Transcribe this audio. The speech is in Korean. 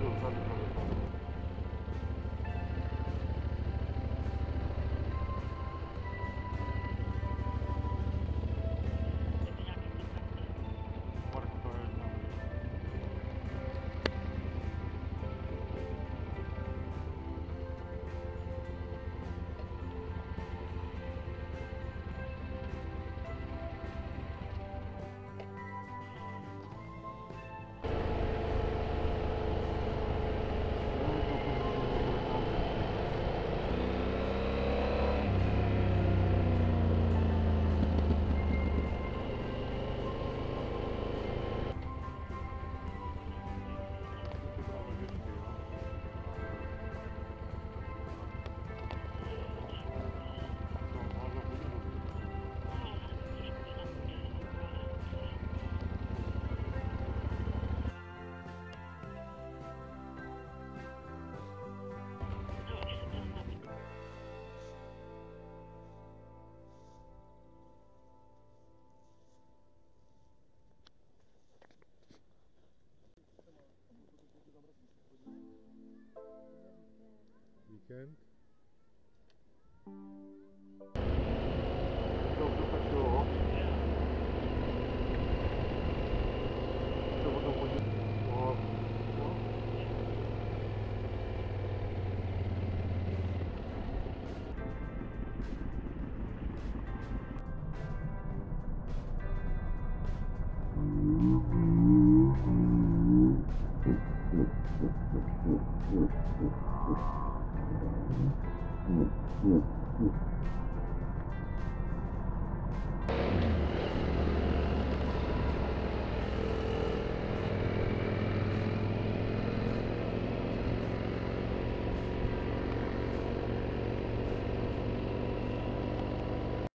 Saludos, saludos. weekend. Thank you. 嗯嗯嗯嗯。